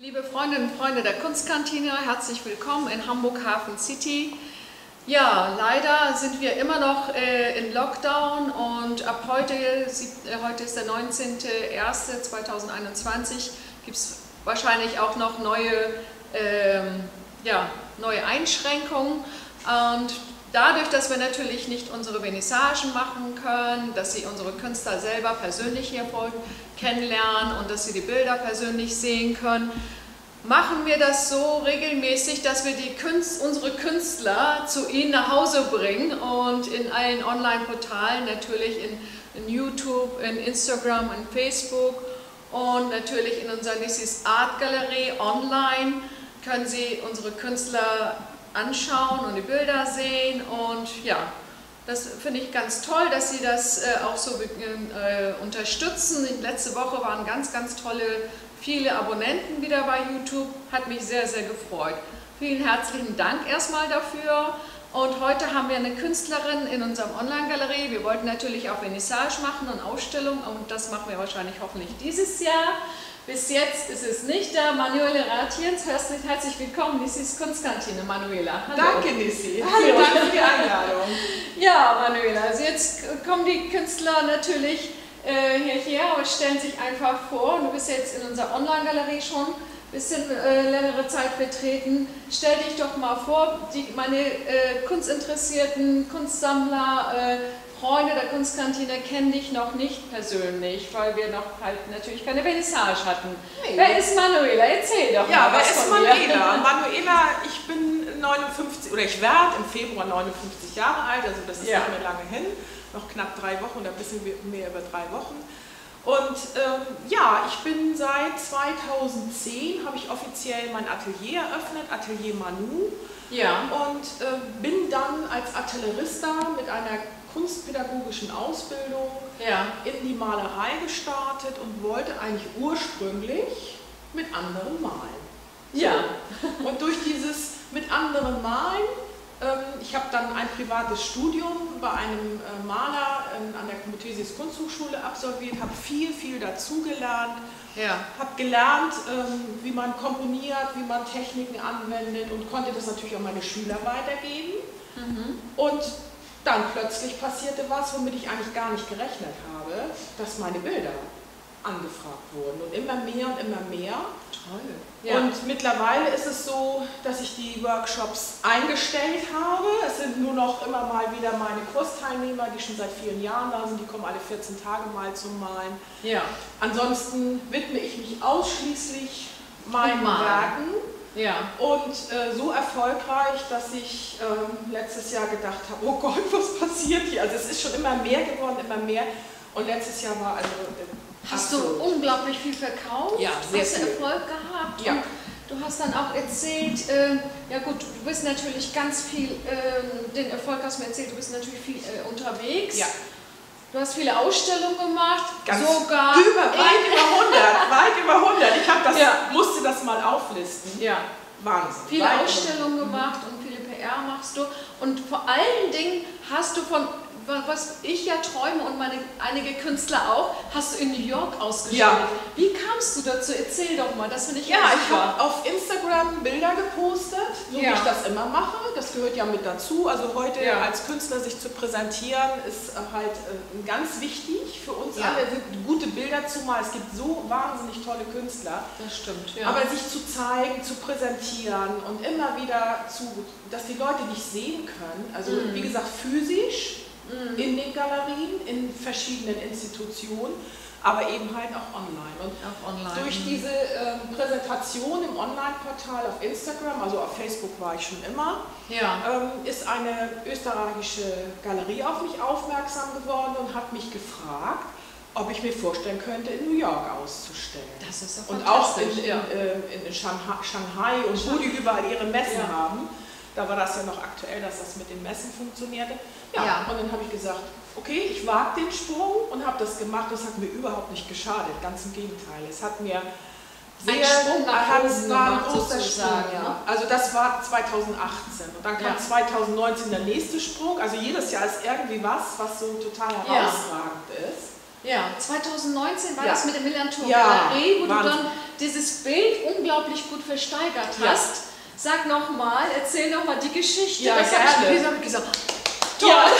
Liebe Freundinnen und Freunde der Kunstkantine, herzlich willkommen in Hamburg Hafen City. Ja, leider sind wir immer noch äh, in Lockdown und ab heute, sieb, äh, heute ist der 19.01.2021, gibt es wahrscheinlich auch noch neue, ähm, ja, neue Einschränkungen. Und dadurch, dass wir natürlich nicht unsere Vernissagen machen können, dass Sie unsere Künstler selber persönlich hier kennenlernen und dass Sie die Bilder persönlich sehen können, machen wir das so regelmäßig, dass wir Künst, unsere Künstler zu Ihnen nach Hause bringen und in allen Online-Portalen, natürlich in, in, YouTube, in Instagram, in Facebook und natürlich in unserer Nissis Art Galerie online können Sie unsere Künstler anschauen und die Bilder sehen und ja, das finde ich ganz toll, dass Sie das äh, auch so äh, unterstützen. Letzte Woche waren ganz, ganz tolle, viele Abonnenten wieder bei YouTube. Hat mich sehr, sehr gefreut. Vielen herzlichen Dank erstmal dafür. Und heute haben wir eine Künstlerin in unserem Online-Galerie. Wir wollten natürlich auch Vernissage machen und Ausstellung und das machen wir wahrscheinlich hoffentlich dieses Jahr. Bis jetzt ist es nicht da. Manuela Ratjens, herzlich willkommen. Nissis Kunstkantine, Manuela. Hallo. Danke, Nissi. Hallo. Dank für die Einladung. ja, Manuela, also jetzt kommen die Künstler natürlich äh, hierher und stellen sich einfach vor. Du bist jetzt in unserer Online-Galerie schon ein bisschen äh, längere Zeit vertreten. Stell dich doch mal vor, die, meine äh, kunstinteressierten Kunstsammler, äh, Freunde der Kunstkantine kennen dich noch nicht persönlich, weil wir noch halt natürlich keine Vernissage hatten. Nee. Wer ist Manuela? Erzähl doch ja, mal. Ja, wer ist Manuela? Manuela, ich bin 59, oder ich werde im Februar 59 Jahre alt, also das ist ja. nicht mehr lange hin, noch knapp drei Wochen oder ein bisschen mehr über drei Wochen. Und ähm, ja, ich bin seit 2010, habe ich offiziell mein Atelier eröffnet, Atelier Manu. Ja. Und äh, bin dann als Atelierista mit einer kunstpädagogischen Ausbildung ja. in die Malerei gestartet und wollte eigentlich ursprünglich mit anderen malen. So. Ja. und durch dieses mit anderen malen, ähm, ich habe dann ein privates Studium bei einem äh, Maler äh, an der Comutesis Kunsthochschule absolviert, habe viel, viel dazugelernt, ja. habe gelernt, ähm, wie man komponiert, wie man Techniken anwendet und konnte das natürlich auch meine Schüler weitergeben. Mhm. Und dann plötzlich passierte was, womit ich eigentlich gar nicht gerechnet habe, dass meine Bilder angefragt wurden und immer mehr und immer mehr. Toll. Ja. Und mittlerweile ist es so, dass ich die Workshops eingestellt habe. Es sind nur noch immer mal wieder meine Kursteilnehmer, die schon seit vielen Jahren da sind. Die kommen alle 14 Tage mal zum Malen. Ja. Ansonsten widme ich mich ausschließlich meinen Werken ja. Und äh, so erfolgreich, dass ich äh, letztes Jahr gedacht habe, oh Gott, was passiert hier? Also es ist schon immer mehr geworden, immer mehr. Und letztes Jahr war also... Äh, hast du unglaublich viel verkauft? Ja, sehr hast viel. Erfolg gehabt? Ja. du hast dann auch erzählt, äh, ja gut, du bist natürlich ganz viel, ähm, den Erfolg hast du mir erzählt, du bist natürlich viel äh, unterwegs. Ja. Du hast viele Ausstellungen gemacht, Ganz sogar über, weit über 100, weit über 100. Ich das, ja. musste das mal auflisten. Ja. Wahnsinn. Viele Ausstellungen gemacht und viele PR machst du. Und vor allen Dingen hast du von was ich ja träume und meine, einige Künstler auch, hast du in New York ausgestellt. Ja. Wie kamst du dazu? Erzähl doch mal, das finde ich Ja, ich habe auf Instagram Bilder gepostet, so ja. wie ich das immer mache. Das gehört ja mit dazu. Also heute ja. als Künstler sich zu präsentieren, ist halt äh, ganz wichtig für uns ja. alle, gute Bilder zu malen. Es gibt so wahnsinnig tolle Künstler. Das stimmt. Aber sich zu zeigen, zu präsentieren und immer wieder zu, dass die Leute dich sehen können. Also mhm. wie gesagt, physisch mhm. in den Galerien, in verschiedenen Institutionen, aber eben halt auch online. Und auch online. durch mhm. diese äh, Präsentation im Online-Portal auf Instagram, also auf Facebook war ich schon immer, ja. ähm, ist eine österreichische Galerie auf mich aufmerksam geworden und hat mich gefragt, ob ich mir vorstellen könnte, in New York auszustellen. Das ist doch Und auch in, in, ja. in, in Shanghai, Shanghai und wo die überall ihre Messen ja. haben. Da war das ja noch aktuell, dass das mit den Messen funktionierte. Ja, ja. und dann habe ich gesagt, okay, ich wage den Sprung und habe das gemacht. Das hat mir überhaupt nicht geschadet, ganz im Gegenteil. Es hat mir sehr, ein Sprung nach oben ein großer Sprung. Ja. Also das war 2018 und dann kam ja. 2019 der nächste Sprung. Also jedes Jahr ist irgendwie was, was so total herausragend ist. Ja, 2019 war das mit der Millantor Galerie, wo Wahnsinn. du dann dieses Bild unglaublich gut versteigert Ja. hast. Sag nochmal, erzähl nochmal die Geschichte. Ja, das habe ich gerne. gelesen, habe ich gesagt, toll. Ja.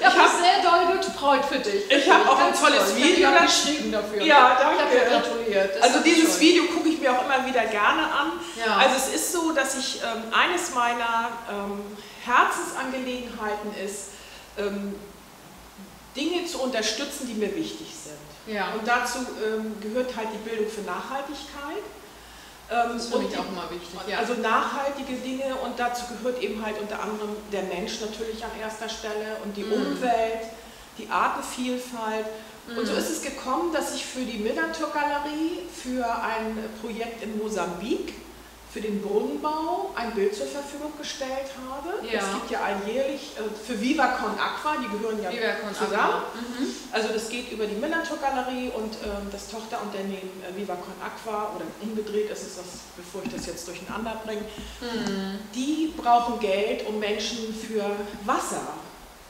Ich habe Ich mich hab- sehr doll gefreut für dich. Ich habe auch ein tolles toll. Video Ich habe geschrieben dafür. Ja, Ich habe danke. dir gratuliert. Das Also dieses schön. Video gucke ich mir auch immer wieder gerne an. Ja. Also es ist so, dass ich ähm, eines meiner ähm, Herzensangelegenheiten ist, ähm, Dinge zu unterstützen, die mir wichtig sind. Ja. Und dazu ähm, gehört halt die Bildung für Nachhaltigkeit. Ähm, Das finde ich auch mal wichtig. Ja. Also nachhaltige Dinge und dazu gehört eben halt unter anderem der Mensch natürlich an erster Stelle und die Mhm. Umwelt, die Artenvielfalt. Und so ist es gekommen, dass ich für die Millantor-Galerie für ein Projekt in Mosambik, für den Brunnenbau, ein Bild zur Verfügung gestellt habe. Ja. Es gibt ja alljährlich äh, für Viva Con Aqua, die gehören ja Viva Con zusammen. Aqua. Mhm. Also das geht über die Millantor-Galerie und ähm, das Tochterunternehmen äh, Viva Con Aqua oder umgedreht ist es das, bevor ich das jetzt durcheinander bringe. Mhm. Die brauchen Geld, um Menschen für Wasser,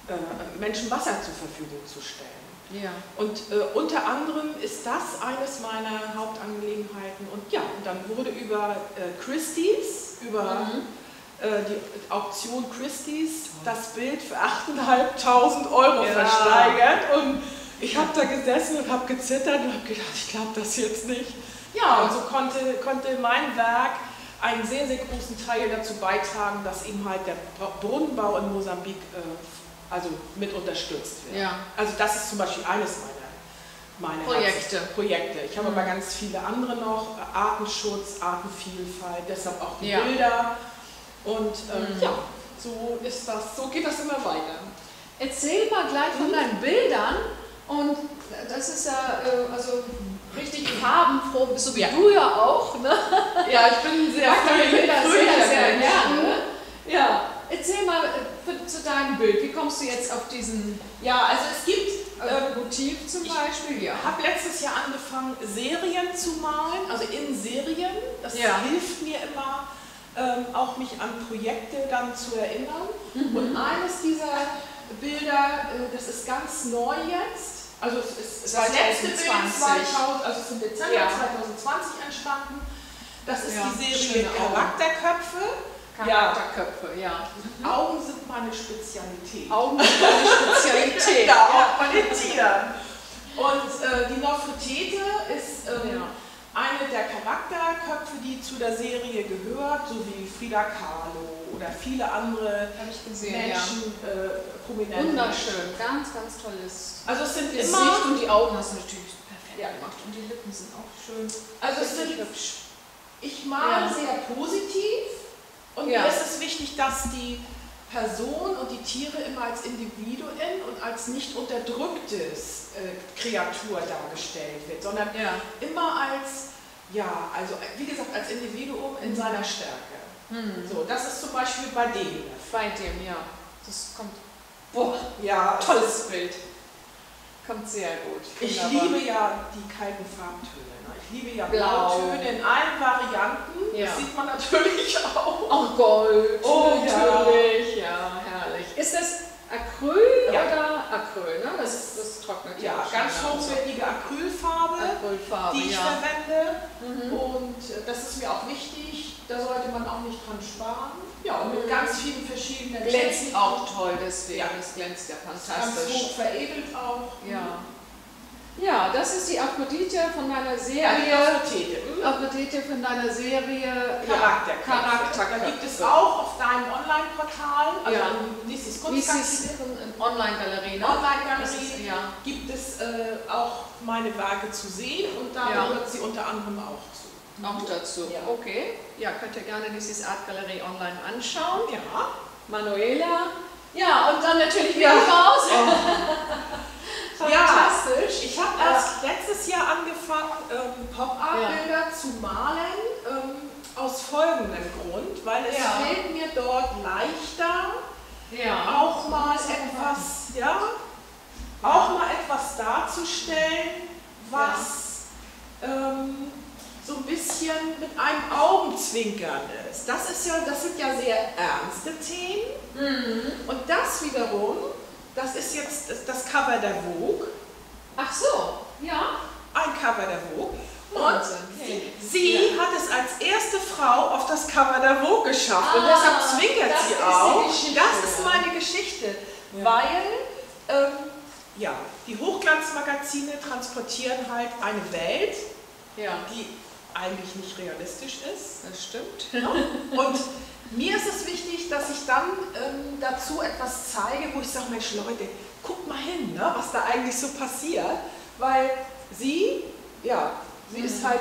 äh, Menschen Wasser zur Verfügung zu stellen. Ja. Und äh, unter anderem ist das eines meiner Hauptangelegenheiten. Und ja, und dann wurde über äh, Christie's, über Mhm. äh, die Auktion Christie's, das Bild für 8.500 Euro Ja. versteigert. Und ich habe da gesessen und habe gezittert und habe gedacht, ich glaube das jetzt nicht. Ja, und so konnte, konnte mein Werk einen sehr, sehr großen Teil dazu beitragen, dass eben halt der Brunnenbau in Mosambik äh, also mit unterstützt wird. Ja. Also das ist zum Beispiel eines meiner, meiner Projekte. Projekte. Ich habe Mhm. aber ganz viele andere noch, Artenschutz, Artenvielfalt, deshalb auch die Ja. Bilder. Und ähm, Mhm. ja, so ist das, so geht das immer weiter. Erzähl mal gleich von deinen Bildern und das ist ja äh, also richtig farbenfroh, so wie Ja. du ja auch. Ne? Ja, ich bin sehr sehr, sehr gerne. Ja, erzähl mal äh, für, zu deinem Bild. Wie kommst du jetzt auf diesen Ja, also es gibt, äh, ähm, Motiv zum ich Beispiel? Ja. Ich habe letztes Jahr angefangen, Serien zu malen, also in Serien. Das Ja. hilft mir immer, ähm, auch mich an Projekte dann zu erinnern. Mhm. Und eines dieser Bilder, äh, das ist ganz neu jetzt. Also es ist das letzte Bild 2020. 2000, also im Dezember Ja. 2020 entstanden. Das ist Ja, die Serie. Charakterköpfe. Charakterköpfe, ja. Augen sind meine Spezialität. Augen sind eine Spezialität. Ja, auch bei den Tieren. Und äh, die Nofretete ist ähm, Ja. eine der Charakterköpfe, die zu der Serie gehört, so wie Frida Kahlo oder viele andere gesehen, Menschen, äh, ja. prominente Wunderschön, ganz, ganz tolles Also es sind Gesicht immer, und die Augen hast du natürlich perfekt Ja. gemacht und die Lippen sind auch schön. also es sind, hübsch. ich male Ja. sehr positiv und Ja. mir ist es wichtig, dass die Person und die Tiere immer als Individuen und als nicht unterdrücktes äh, Kreatur dargestellt wird, sondern Ja. immer als, ja, also wie gesagt, als Individuum in seiner Stärke. Hm. So, das ist zum Beispiel bei dem. Bei dem, ja. Das kommt. Boah, Ja, tolles Bild. Kommt sehr gut. Ich Wunderbar. liebe ja die kalten Farbtöne. ne? Ich liebe ja Blau. Blautöne in allen Varianten. Ja. Das sieht man natürlich auch. Auch Gold. Oh, natürlich. Ja. herrlich. Ist das Acryl Ja. oder Acryl? Ne? Das, das trocknet Ja, auch ganz hochwertige Acrylfarbe, Acrylfarbe, die ich ja. verwende. Mhm. Und äh, das ist mir auch wichtig. Da sollte man auch nicht dran sparen. Ja, und mit Mhm. ganz vielen verschiedenen Glänzt Techniken. auch toll, deswegen. Ja. Das glänzt ja Ganz fantastisch. hoch veredelt auch. Ja. Ja, das ist die Aphrodite von deiner Serie. Aphrodite. Mhm. Aphrodite von deiner Serie Charakterköpfe. Charakterköpfe. Da gibt es auch auf deinem Online-Portal, also Ja. an ist Kunstgalerie, Online-Galerie, ne? Online-Galerie, Ja. gibt es äh, auch meine Werke zu sehen und da Ja. gehört sie unter anderem auch zu. Auch dazu. Ja. Okay. Ja, könnt ihr gerne Lissis Art Galerie online anschauen. Ja. Manuela. Ja, und dann natürlich Ja. Mickey Maus. Ja. Fantastisch. Ich habe erst letztes Jahr angefangen, ähm, Pop-Art-Bilder zu malen, ähm, aus folgendem Grund, weil es fällt mir dort leichter, auch mal etwas, ja, auch mal etwas darzustellen, was ähm, so ein bisschen mit einem Augenzwinkern ist. Das ist ja, das sind ja sehr ernste Themen. Mhm. Und das wiederum, das ist jetzt das- Cover der Vogue, Ach so. Ja. ein Cover der Vogue. Und. Okay. Sie ja. hat es als erste Frau auf das Cover der Vogue geschafft ah, und deshalb zwinkert sie auch. Das ist meine Geschichte, ja. weil ähm, ja, die Hochglanzmagazine transportieren halt eine Welt, ja. die eigentlich nicht realistisch ist. Das stimmt. Und mir ist es wichtig, dass ich dann ähm, dazu etwas zeige, wo ich sage, Mensch Leute, guckt mal hin, ne, was da eigentlich so passiert, weil sie, ja, sie mhm. ist halt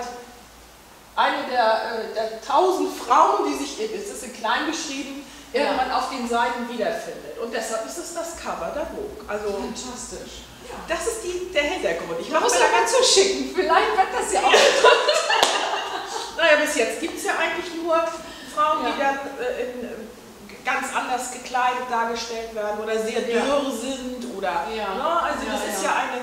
eine der, äh, der tausend Frauen, die sich, es ist in klein geschrieben, irgendwann ja. auf den Seiten wiederfindet. Und deshalb ist es das Cover der Vogue. Also, Fantastisch. Ja. Das ist die, der Hintergrund. Ich mache es da ganz zu schicken. Vielleicht wird das ja auch Naja, bis jetzt gibt es ja eigentlich nur Frauen, ja. die dann äh, in, äh, ganz anders gekleidet dargestellt werden oder sehr dürr sind oder ja. ne? also das ist ja eine,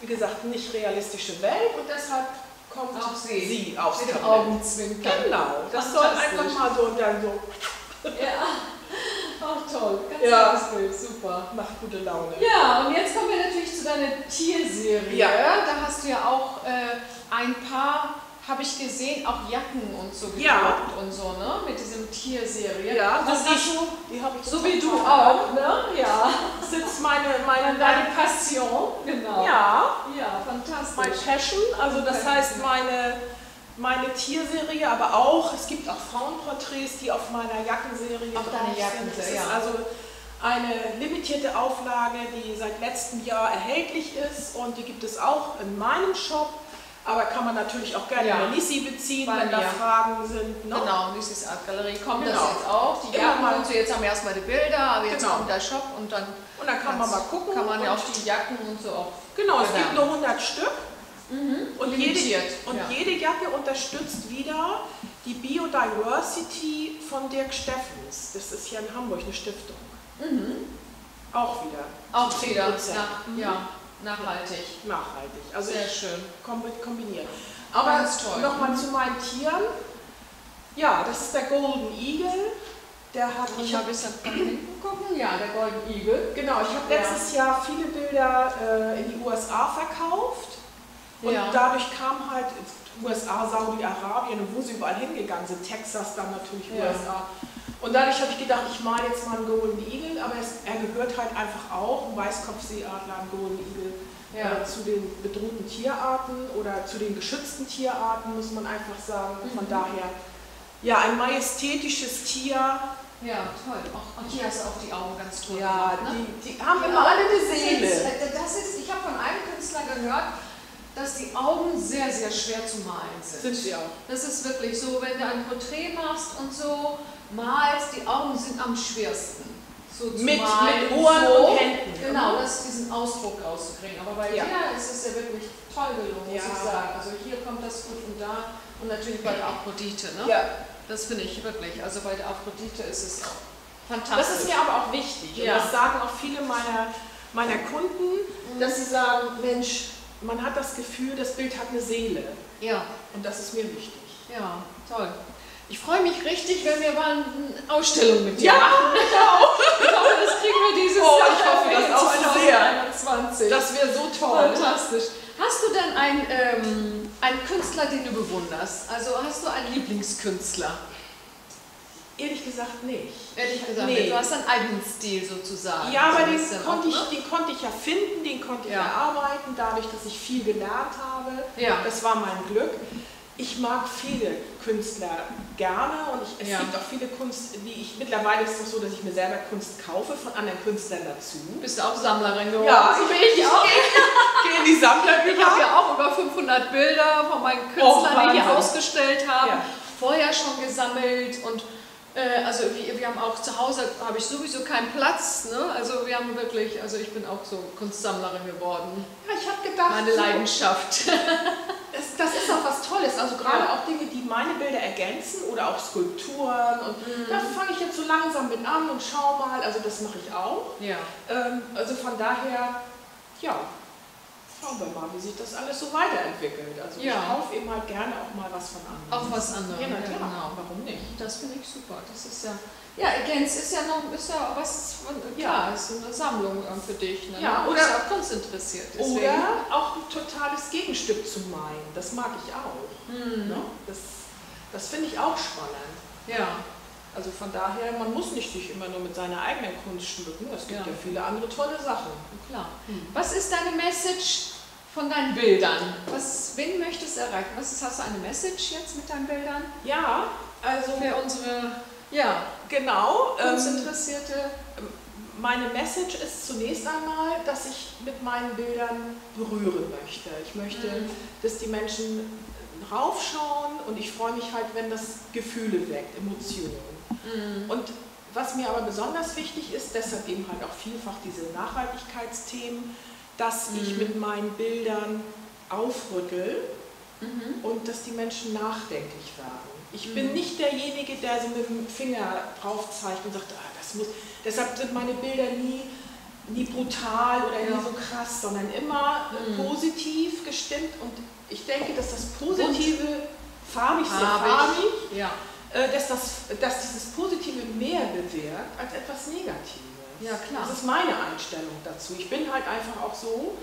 wie gesagt, nicht realistische Welt und deshalb kommt auch sie, sie aufs Mit Augenzwinkern. Genau, das soll einfach mal so und dann so. Ja. Auch toll, ganz ja. Bild, super. Macht gute Laune. Ja, und jetzt kommen wir natürlich zu deiner Tierserie. Ja. Da hast du ja auch äh, ein paar habe ich gesehen, auch Jacken und so gedruckt ja. und so, ne? Mit diesem Tierserie. Ja, das die, hast du, die habe ich so wie du auch, ne? Ja. Das ist meine, meine, deine Passion, genau. Ja. Ja, fantastisch. Mein Passion, also das heißt meine, meine Tierserie, aber auch, es gibt auch Frauenporträts, die auf meiner Jackenserie Auch deine Jackenserie, ja. Also eine limitierte Auflage, die seit letztem Jahr erhältlich ist und die gibt es auch in meinem Shop aber kann man natürlich auch gerne ja. bei Nissi beziehen, Bei wenn da Fragen sind. Ne? Genau, Nissis Art Galerie kommt genau. das jetzt auch. Die Jacken und so, jetzt haben wir erstmal die Bilder, aber jetzt genau. kommt der Shop und dann, und dann kann man mal gucken. Kann man ja auch die Jacken und so auch. Genau, es gibt nur 100 Stück. Mhm. Und, jede, und ja. jede Jacke unterstützt wieder die Biodiversity von Dirk Steffens. Das ist hier in Hamburg eine Stiftung. Mhm. Auch wieder. Auch wieder, ja. Mhm. ja. Nachhaltig. Nachhaltig. Also Sehr schön. Kombinieren. Aber nochmal zu meinen Tieren. Ja, das ist der Golden Eagle. Der hat. Ich habe bisschen von hinten gucken. Ja, der Golden Eagle. Genau, ich habe letztes ja. Jahr viele Bilder äh, in die USA verkauft. Und ja. dadurch kam halt USA, Saudi-Arabien und wo sie überall hingegangen sind, Texas dann natürlich ja. USA. Und dadurch habe ich gedacht, ich male jetzt mal einen Golden Eagle, aber es, er gehört halt einfach auch, ein Weißkopfseeadler, ein Golden Eagle, ja. äh, zu den bedrohten Tierarten oder zu den geschützten Tierarten, muss man einfach sagen. Mhm. Von daher, ja, ein majestätisches Tier. Ja, toll. Auch, hier hast du auch die Augen ganz toll Ja, gemacht, ne? die, die haben immer alle eine Seele. Das ist, ich habe von einem Künstler gehört, dass die Augen sehr, sehr schwer zu malen sind. Sind sie auch. Das ist wirklich so, wenn du ein Porträt machst und so, malst, die Augen sind am schwersten. So mit, mit Ohren so. und Händen. Genau, das, diesen Ausdruck rauszukriegen. Aber bei ja. dir ist es ja wirklich toll gelungen, muss ja. ich sagen. Also hier kommt das gut und da und natürlich bei der Aphrodite. Ne? Ja. Das finde ich wirklich. Also bei der Aphrodite ist es auch fantastisch. Das ist mir aber auch wichtig. Ja. Und das sagen auch viele meiner, meiner Kunden, mhm. dass sie sagen, Mensch, man hat das Gefühl, das Bild hat eine Seele. Ja. Und das ist mir wichtig. Ja, toll. Ich freue mich richtig, wenn wir mal eine Ausstellung mit dir ja, machen. Ich auch. Ich hoffe, das kriegen wir dieses oh, Jahr. Ich hoffe, das auch sehr. Das wäre so toll. Fantastisch. Hast du denn einen, ähm, einen Künstler, den du bewunderst? Also hast du einen Lieblingskünstler? Ehrlich gesagt nicht. Ehrlich gesagt nee. nicht. Du hast einen eigenen Stil sozusagen. Ja, aber den konnte, ich, ne? den konnte ich ja finden, den konnte ich ja. erarbeiten, dadurch, dass ich viel gelernt habe. Ja. Das war mein Glück. Ich mag viele Künstler gerne und ich, es ja. gibt auch viele Kunst, die ich mittlerweile ist es so, dass ich mir selber Kunst kaufe von anderen Künstlern dazu. Bist du auch Sammlerin geworden? Ja, ich, ich, ich auch. gehe in die Sammler Ich habe ja auch über 500 Bilder von meinen Künstlern, oh, die ich ausgestellt habe, ja. vorher schon gesammelt und äh, also wir, wir, haben auch zu Hause, habe ich sowieso keinen Platz, ne? also wir haben wirklich, also ich bin auch so Kunstsammlerin geworden. Ja, ich habe gedacht. Meine Leidenschaft. Das, das, ist auch was Tolles, also gerade ja. auch Dinge, die meine Bilder ergänzen oder auch Skulpturen und mhm. da fange ich jetzt so langsam mit an und schau mal, also das mache ich auch. Ja. Ähm, also von daher, ja. Schauen wir mal, wie sich das alles so weiterentwickelt. Also ja. ich kaufe eben halt gerne auch mal was von anderen. Auch was anderes. Ja, ja, genau. Warum nicht? Das finde ich super. Das ist ja. Ja, Against ist ja noch ist ja was von, klar, ja. ist eine Sammlung für dich. Ne? Ja, oder auch kunstinteressiert. Deswegen. Oder auch ein totales Gegenstück zu meinen. Das mag ich auch. Hm. Ne? Das, das finde ich auch spannend. Ja. Also von daher, man muss nicht sich immer nur mit seiner eigenen Kunst schmücken. Es gibt ja, ja viele andere tolle Sachen. Klar. Hm. Was ist deine Message von deinen Bildern? Was, wen möchtest du erreichen? Was ist, hast du eine Message jetzt mit deinen Bildern? Ja, also für unsere ja, genau, Kunstinteressierte. Ähm, meine Message ist zunächst einmal, dass ich mit meinen Bildern berühren möchte. Ich möchte, mhm. dass die Menschen raufschauen und ich freue mich halt, wenn das Gefühle weckt, Emotionen. Mhm. Und was mir aber besonders wichtig ist, deshalb eben halt auch vielfach diese Nachhaltigkeitsthemen, dass mhm. ich mit meinen Bildern aufrüttel mhm. und dass die Menschen nachdenklich werden. Ich mhm. bin nicht derjenige, der so mit dem Finger drauf zeigt und sagt, ah, das muss. Deshalb sind meine Bilder nie, nie brutal oder ja. nie so krass, sondern immer mhm. positiv gestimmt und ich denke, dass das Positive, farbig, sehr farbig, ja. äh, dass, das, dass dieses Positive mehr bewirkt als etwas Negatives. Ja, klar. Das ist meine Einstellung dazu. Ich bin halt einfach auch so,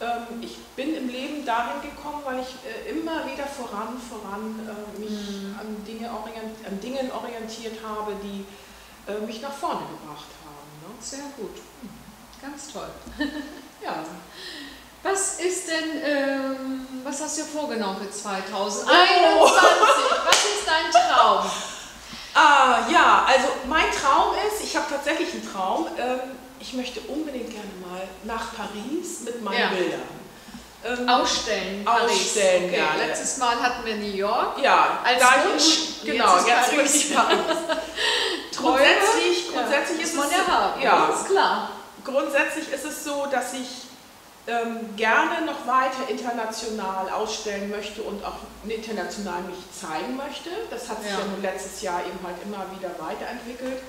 ähm, ich bin im Leben dahin gekommen, weil ich äh, immer wieder voran, voran äh, mich mhm. an, Dinge an Dingen orientiert habe, die mich nach vorne gebracht haben. Ne? Sehr gut. Ganz toll. ja. Was ist denn, ähm, was hast du vorgenommen für 2021? Oh. Was ist dein Traum? Ah, ja, also mein Traum ist, ich habe tatsächlich einen Traum, ähm, ich möchte unbedingt gerne mal nach Paris mit meinen ja. Bildern. Ähm, ausstellen. Ausstellen, okay. ja. Letztes Mal hatten wir New York. Ja, als Wunsch. Genau, jetzt, jetzt möchte ich Paris. grundsätzlich, grundsätzlich ja, ist man ja haben. Ja, ist klar. Grundsätzlich ist es so, dass ich ähm, gerne noch weiter international ausstellen möchte und auch international mich zeigen möchte. Das hat sich ja, ja nun letztes Jahr eben halt immer wieder weiterentwickelt.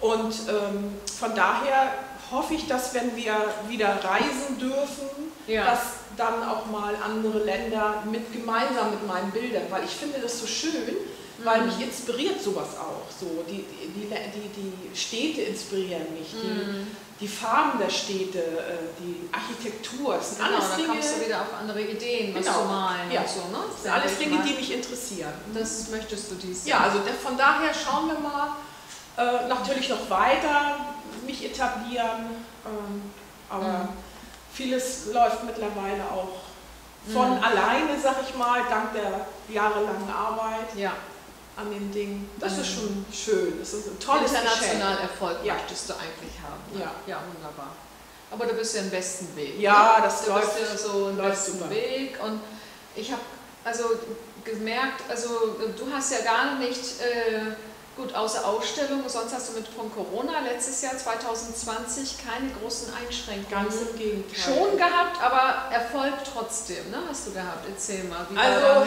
Und ähm, von daher hoffe ich, dass wenn wir wieder reisen dürfen, ja. dass dann auch mal andere Länder mit gemeinsam mit meinen Bildern, weil ich finde das so schön, weil mhm. mich inspiriert sowas auch. So, die, die, die, die Städte inspirieren mich, die, mhm. Die Farben der Städte, äh, die Architektur. Das sind genau, alles da Dinge, kommst du wieder auf andere Ideen, was genau. zu malen ja. und so. Ne? Das sind alles Dinge, die mich interessieren. Das möchtest du dies Ja, also von daher schauen wir mal, äh, natürlich noch weiter mich etablieren, ähm, aber mhm. vieles läuft mittlerweile auch von mhm. alleine, sag ich mal, dank der jahrelangen Arbeit. Ja an den Dingen. Das ist schon schön. Das ist ein tolles International Erfolg ja. möchtest du eigentlich haben. Ja. ja, wunderbar. Aber du bist ja im besten Weg. Ja, ne? das du läuft. bist ja so im besten super. Weg. Und ich habe also gemerkt, also du hast ja gar nicht äh, gut außer Ausstellung, sonst hast du mit von Corona letztes Jahr 2020 keine großen Einschränkungen Ganz im Gegenteil. schon gehabt, aber Erfolg trotzdem, ne? Hast du gehabt? Erzähl mal. Wie also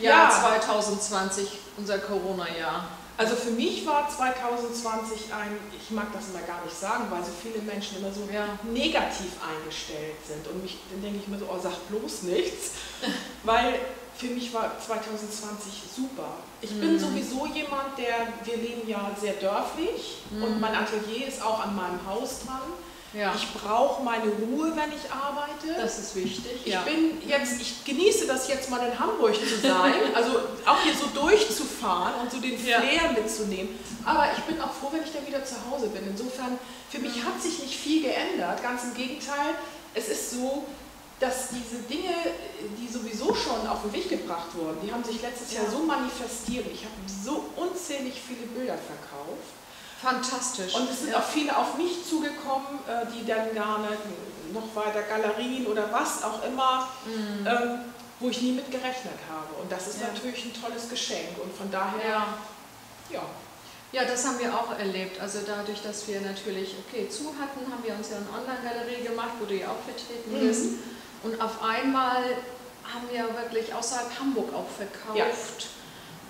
Jahr ja. 2020, unser Corona-Jahr? Also für mich war 2020 ein, ich mag das immer gar nicht sagen, weil so viele Menschen immer so ja. negativ eingestellt sind. Und mich, dann denke ich mir so, oh, sag bloß nichts. weil für mich war 2020 super. Ich mhm. bin sowieso jemand, der, wir leben ja sehr dörflich mhm. und mein Atelier ist auch an meinem Haus dran. Ja. Ich brauche meine Ruhe, wenn ich arbeite. Das ist wichtig. Ich ja. bin jetzt, ich genieße das jetzt mal in Hamburg zu sein, also auch hier so durchzufahren und so den Flair ja. mitzunehmen. Aber ich bin auch froh, wenn ich dann wieder zu Hause bin. Insofern, für mich hat sich nicht viel geändert. Ganz im Gegenteil, es ist so, dass diese Dinge, die sowieso schon auf den Weg gebracht wurden, die haben sich letztes Jahr so manifestiert. Ich habe so unzählig viele Bilder verkauft. Fantastisch. Und es sind ja. auch viele auf mich zugekommen, äh, die dann gerne noch weiter Galerien oder was auch immer, mhm. ähm, wo ich nie mit gerechnet habe. Und das ist ja. natürlich ein tolles Geschenk. Und von daher, ja. ja. Ja, das haben wir auch erlebt. Also dadurch, dass wir natürlich, okay, zu hatten, haben wir uns ja eine Online-Galerie gemacht, wo du ja auch vertreten mhm. bist. Und auf einmal haben wir wirklich außerhalb Hamburg auch verkauft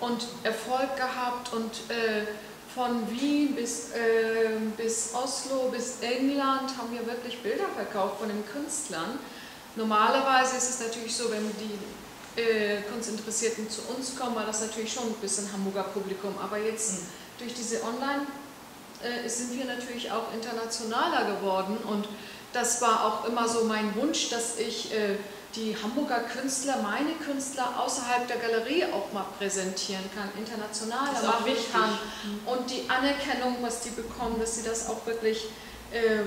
ja. und Erfolg gehabt und äh, von Wien bis, äh, bis Oslo, bis England haben wir wirklich Bilder verkauft von den Künstlern. Normalerweise ist es natürlich so, wenn die äh, Kunstinteressierten zu uns kommen, war das natürlich schon ein bisschen Hamburger Publikum. Aber jetzt mhm. durch diese Online äh, sind wir natürlich auch internationaler geworden und das war auch immer so mein Wunsch, dass ich äh, die Hamburger Künstler, meine Künstler außerhalb der Galerie auch mal präsentieren kann, international machen wichtig. kann und die Anerkennung, was die bekommen, dass sie das auch wirklich äh,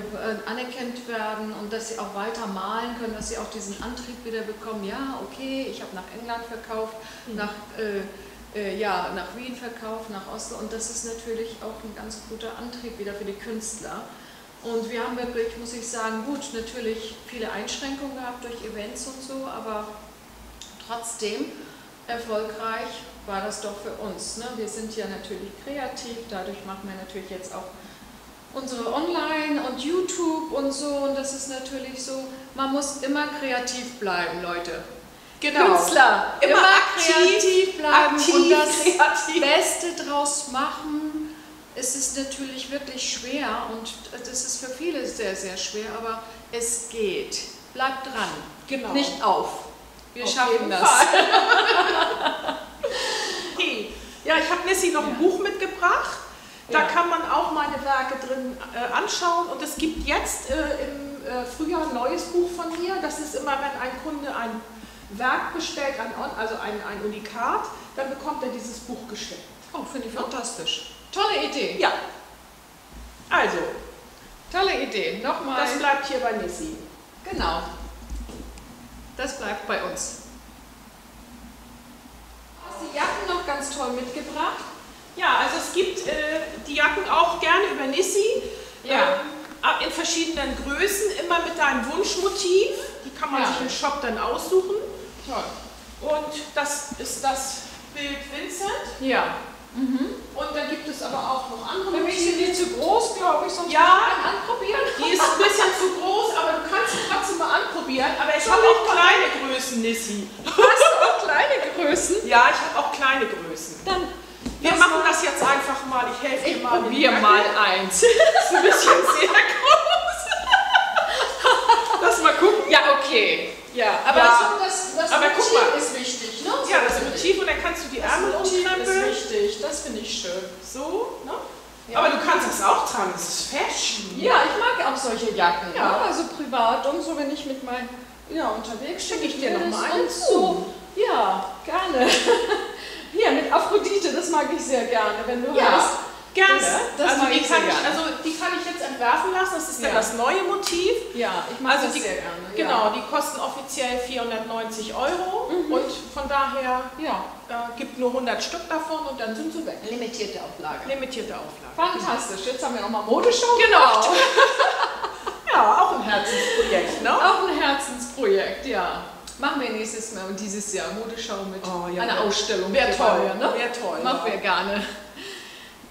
anerkannt werden und dass sie auch weiter malen können, dass sie auch diesen Antrieb wieder bekommen, ja, okay, ich habe nach England verkauft, mhm. nach, äh, äh, ja, nach Wien verkauft, nach Oslo und das ist natürlich auch ein ganz guter Antrieb wieder für die Künstler. Und wir haben wirklich, muss ich sagen, gut, natürlich viele Einschränkungen gehabt durch Events und so, aber trotzdem erfolgreich war das doch für uns. Ne? Wir sind ja natürlich kreativ, dadurch machen wir natürlich jetzt auch unsere Online und YouTube und so und das ist natürlich so, man muss immer kreativ bleiben, Leute. Genau. Künstler, immer, immer aktiv, kreativ bleiben aktiv, und das kreativ. Beste draus machen es ist natürlich wirklich schwer und das ist für viele sehr, sehr schwer, aber es geht. Bleibt dran. Genau. Nicht auf. Wir auf schaffen das. okay. Ja, ich habe Nessie noch ja. ein Buch mitgebracht. Da ja. kann man auch meine Werke drin äh, anschauen. Und es gibt jetzt äh, im äh, Frühjahr ein neues Buch von mir. Das ist immer, wenn ein Kunde ein Werk bestellt, ein, also ein, ein Unikat, dann bekommt er dieses Buch gestellt. Oh, finde ich fantastisch. Tolle Idee. Ja. Also. Tolle Idee. Nochmal. Das bleibt hier bei Nissi. Genau. Das bleibt bei uns. Du hast die Jacken noch ganz toll mitgebracht. Ja, also es gibt äh, die Jacken auch gerne über Nissi. Ja. Ähm, in verschiedenen Größen, immer mit deinem Wunschmotiv. Die kann man ja. sich im Shop dann aussuchen. Toll. Und das ist das Bild Vincent. Ja. Mhm. Und dann gibt es aber auch noch andere Für mich sind die zu groß, glaube ich, sonst ja, anprobieren. Die ist ein bisschen zu groß, aber du kannst sie trotzdem mal anprobieren. Aber ich habe auch kleine Größen, Nissi. Hast du auch kleine Größen? Ja, ich habe auch kleine Größen. Dann wir machen das jetzt einfach mal. Ich helfe dir mal. Probier mal eins. Das ist ein bisschen sehr groß. Lass mal gucken. Ja, okay. Ja, aber ja. So das, das aber Motiv guck mal. ist wichtig, ne? So ja, das Motiv und dann kannst du die Ärmel umkrempeln. Das ist wichtig, das finde ich schön. So, ne? Ja. Aber du kannst das auch tragen, das ist Fashion. Ja, ich mag auch solche Jacken. Ja. Ne? Also privat und so, wenn ich mit meinen ja, unterwegs schicke ich dir nochmal einen so. Ja, gerne. Hier mit Aphrodite, das mag ich sehr gerne, wenn du ja. hast. Gerne. Das, das also, die kann ich, also die kann ich jetzt entwerfen lassen. Das ist ja. dann das neue Motiv. Ja, ich mag also das die, sehr gerne. Genau, die kosten offiziell 490 Euro mhm. und von daher ja. äh, gibt nur 100 Stück davon und dann sind sie weg. Limitierte Auflage. Limitierte Auflage. Fantastisch. Jetzt haben wir nochmal Modeschau Genau. ja, auch ein Herzensprojekt, ne? Auch ein Herzensprojekt, ja. Machen wir nächstes Mal dieses Jahr Modeschau mit oh, ja, einer Ausstellung. Wäre toll, ne? Wäre toll. Machen wir gerne.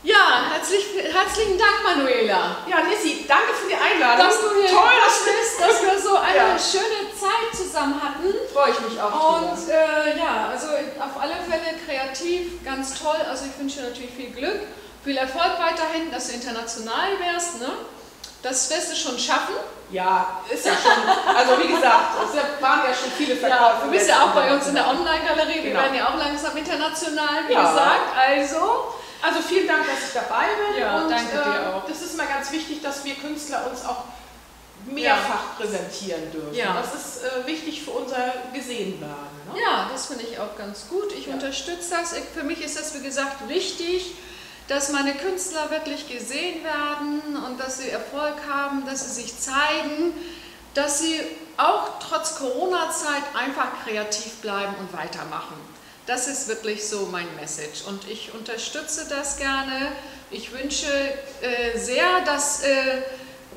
Ja, herzlich, herzlichen Dank, Manuela. Ja, Nissi, danke für die Einladung. Dass du hier Toll, dass, bist, dass wir so eine ja. schöne Zeit zusammen hatten. Freue ich mich auch. Und äh, ja, also auf alle Fälle kreativ, ganz toll. Also ich wünsche dir natürlich viel Glück, viel Erfolg weiterhin, dass du international wärst. Ne? Das wirst du schon schaffen. Ja, ist ja schon, also wie gesagt, es waren ja schon viele Verkäufe. Ja, du bist ja auch bei uns in der Online-Galerie, wir genau. werden ja auch langsam international, wie ja. gesagt. Also, also vielen Dank, dass ich dabei bin. Ja, und, danke dir äh, auch. Das ist mal ganz wichtig, dass wir Künstler uns auch mehrfach ja. präsentieren dürfen. Ja. Das ist äh, wichtig für unser Gesehenwerden. Ne? Ja, das finde ich auch ganz gut. Ich ja. unterstütze das. Für mich ist das, wie gesagt, wichtig, dass meine Künstler wirklich gesehen werden und dass sie Erfolg haben, dass sie sich zeigen, dass sie auch trotz Corona-Zeit einfach kreativ bleiben und weitermachen. Das ist wirklich so mein Message und ich unterstütze das gerne. Ich wünsche äh, sehr, dass, äh,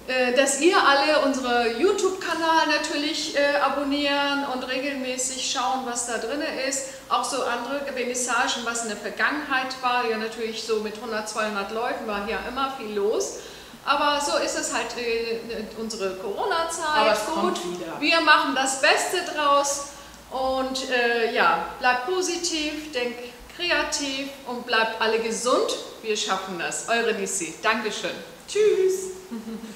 äh, dass ihr alle unseren YouTube-Kanal natürlich äh, abonnieren und regelmäßig schauen, was da drin ist. Auch so andere Vernissagen, was in der Vergangenheit war, ja natürlich so mit 100, 200 Leuten war hier immer viel los. Aber so ist es halt äh, unsere Corona-Zeit. Gut, wir machen das Beste draus. Und äh, ja, bleibt positiv, denkt kreativ und bleibt alle gesund. Wir schaffen das. Eure Nissi. Dankeschön. Tschüss.